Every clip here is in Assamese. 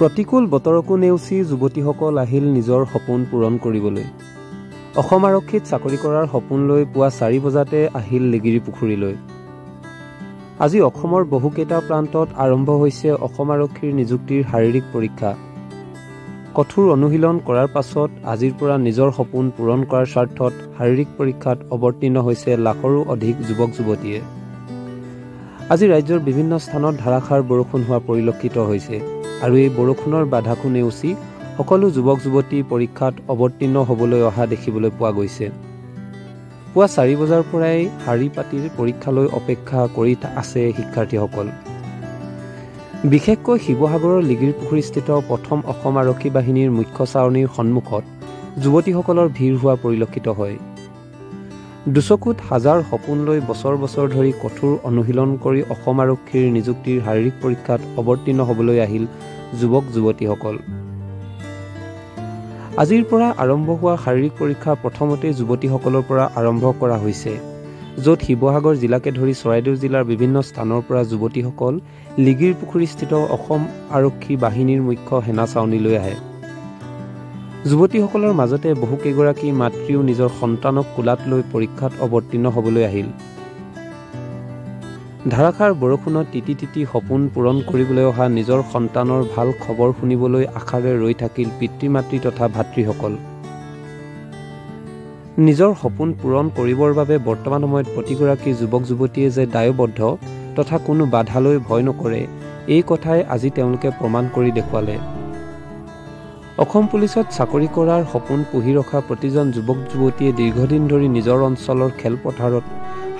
প্ৰতিকূল বতৰকো নেওচি যুৱতীসকল আহিল নিজৰ সপোন পূৰণ কৰিবলৈ। অসম আৰক্ষীত চাকৰি কৰাৰ সপোন লৈ পুৱা চাৰি বজাতে আহিল লিগিৰি পুখুৰীলৈ। আজি অসমৰ বহুকেইটা প্ৰান্তত আৰম্ভ হৈছে অসম আৰক্ষীৰ নিযুক্তিৰ শাৰীৰিক পৰীক্ষা। কঠোৰ অনুশীলন কৰাৰ পাছত আজিৰ পৰা নিজৰ সপোন পূৰণ কৰাৰ স্বাৰ্থত শাৰীৰিক পৰীক্ষাত অৱতীৰ্ণ হৈছে লাখৰো অধিক যুৱক যুৱতীয়ে আজি ৰাজ্যৰ বিভিন্ন স্থানত ধাৰাসাৰ বৰষুণ হোৱা পৰিলক্ষিত হৈছে। আৰু এই বৰষুণৰ বাধাকো নেওচি সকলো যুৱক যুৱতী পৰীক্ষাত অৱতীৰ্ণ হ'বলৈ অহা দেখিবলৈ পোৱা গৈছে। পুৱা চাৰি বজাৰ পৰাই শাৰী পাতিৰ পৰীক্ষালৈ অপেক্ষা কৰি আছে শিক্ষাৰ্থীসকল। বিশেষকৈ শিৱসাগৰৰ লিগিৰপুখুৰীস্থিত প্ৰথম অসম আৰক্ষী বাহিনীৰ মুখ্য চাৰণীৰ সন্মুখত যুৱতীসকলৰ ভিৰ হোৱা পৰিলক্ষিত হয়। দুচকুত হাজাৰ সপোন লৈ বছৰ বছৰ ধৰি কঠোৰ অনুশীলন কৰি অসম আৰক্ষীৰ নিযুক্তিৰ শাৰীৰিক পৰীক্ষাত অৱতীৰ্ণ হ'বলৈ আহিল যুৱক যুৱতীসকল। আজিৰ পৰা আৰম্ভ হোৱা শাৰীৰিক পৰীক্ষা প্ৰথমতে যুৱতীসকলৰ পৰা আৰম্ভ কৰা হৈছে য'ত শিৱসাগৰ জিলাকে ধৰি চৰাইদেউ জিলাৰ বিভিন্ন স্থানৰ পৰা যুৱতীসকল লিগিৰ পুখুৰীস্থিত অসম আৰক্ষী বাহিনীৰ মুখ্য সেনা চাউনীলৈ আহে। যুৱতীসকলৰ মাজতে বহুকেইগৰাকী মাতৃও নিজৰ সন্তানক কোলাত লৈ পৰীক্ষাত অৱতীৰ্ণ হ'বলৈ আহিল। ধাৰাসাৰ বৰষুণত তিতি তিতি সপোন পূৰণ কৰিবলৈ অহা নিজৰ সন্তানৰ ভাল খবৰ শুনিবলৈ আশাৰে ৰৈ থাকিল পিতৃ মাতৃ তথা ভাতৃসকল। নিজৰ সপোন পূৰণ কৰিবৰ বাবে বৰ্তমান সময়ত প্ৰতিগৰাকী যুৱক যুৱতীয়ে যে দায়বদ্ধ তথা কোনো বাধালৈ ভয় নকৰে এই কথাই আজি তেওঁলোকে প্ৰমাণ কৰি দেখুৱালে। অসম পুলিচত চাকৰি কৰাৰ সপোন পুহি ৰখা প্ৰতিজন যুৱক যুৱতীয়ে দীৰ্ঘদিন ধৰি নিজৰ অঞ্চলৰ খেলপথাৰত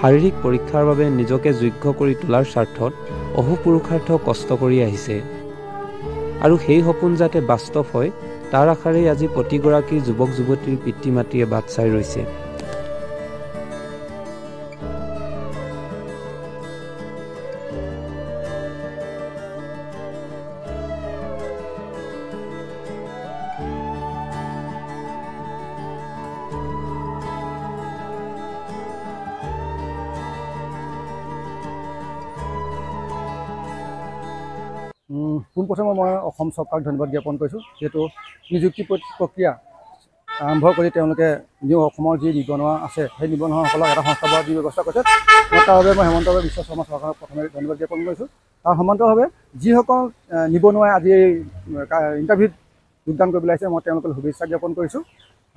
শাৰীৰিক পৰীক্ষাৰ বাবে নিজকে যোগ্য কৰি তোলাৰ স্বাৰ্থত অহোপুৰুষাৰ্থ কষ্ট কৰি আহিছে। আৰু সেই সপোন যাতে বাস্তৱ হয় তাৰ আশাৰেই আজি প্ৰতিগৰাকী যুৱক যুৱতীৰ পিতৃ মাতৃয়ে বাট চাই ৰৈছে। পোনপ্ৰথমে মই অসম চৰকাৰক ধন্যবাদ জ্ঞাপন কৰিছোঁ। যিহেতু নিযুক্তি প্ৰক্ৰিয়া আৰম্ভ কৰি তেওঁলোকে যি অসমৰ যি নিবনুৱা আছে সেই নিবনুৱাসকলক এটা সংস্থাপনৰ যি ব্যৱস্থা কৰিছে। মই তাৰ বাবে মই হেমন্ত বিশ্ব শৰ্মা চৰকাৰক প্ৰথমে ধন্যবাদ জ্ঞাপন কৰিছোঁ। তাৰ সমান্তৰালভাৱে যিসকল নিবনুৱাই আজি এই ইণ্টাৰভিউত যোগদান কৰিবলৈ আহিছে মই তেওঁলোকক শুভেচ্ছা জ্ঞাপন কৰিছোঁ।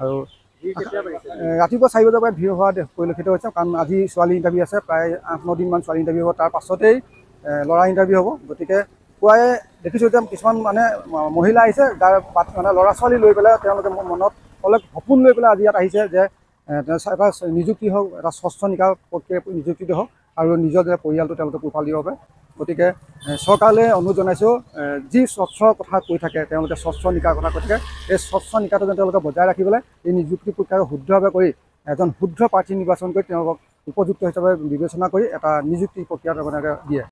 আৰু ৰাতিপুৱা চাৰি বজাৰ পৰা ভিৰ হোৱা পৰিলক্ষিত হৈছে কাৰণ আজি ছোৱালী ইণ্টাৰভিউ আছে প্ৰায় আঠ ন দিনমান ছোৱালী ইণ্টাৰভিউ হ'ব। তাৰ পাছতেই ল'ৰা ইণ্টাৰভিউ হ'ব। গতিকে পুৱাই দেখিছোঁ যে কিছুমান মানে মহিলা আহিছে যাৰ মানে ল'ৰা ছোৱালী লৈ পেলাই তেওঁলোকে মনত অলপ সপোন লৈ পেলাই আজি ইয়াত আহিছে যে এটা নিযুক্তি হওক এটা স্বচ্ছ নিকা প্ৰক্ৰিয়া নিযুক্তিটো হওক আৰু নিজৰ যে পৰিয়ালটো তেওঁলোকে পোহপাল দিব পাৰে গতিকে চৰকাৰলৈ অনুৰোধ জনাইছোঁ যি স্বচ্ছ কথা কৈ থাকে তেওঁলোকে স্বচ্ছ নিকাৰ কথা কৈ থাকে এই স্বচ্ছ নিকাটো যেন তেওঁলোকে বজাই ৰাখি পেলাই এই নিযুক্তি প্ৰক্ৰিয়া শুদ্ধভাৱে কৰি এজন শুদ্ধ প্ৰাৰ্থী নিৰ্বাচন কৰি তেওঁলোকক উপযুক্ত হিচাপে বিবেচনা কৰি এটা নিযুক্তি প্ৰক্ৰিয়া তেওঁলোকে দিয়ে।